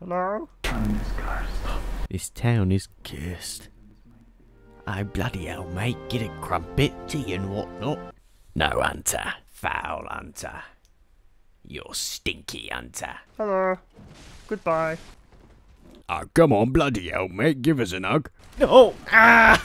Hello? This town is cursed. I bloody hell, mate. Get a crumpet, tea and whatnot. No, Hunter. Foul Hunter. You're stinky, Hunter. Hello. Goodbye. Oh, come on, bloody hell, mate. Give us a hug. No! Ah!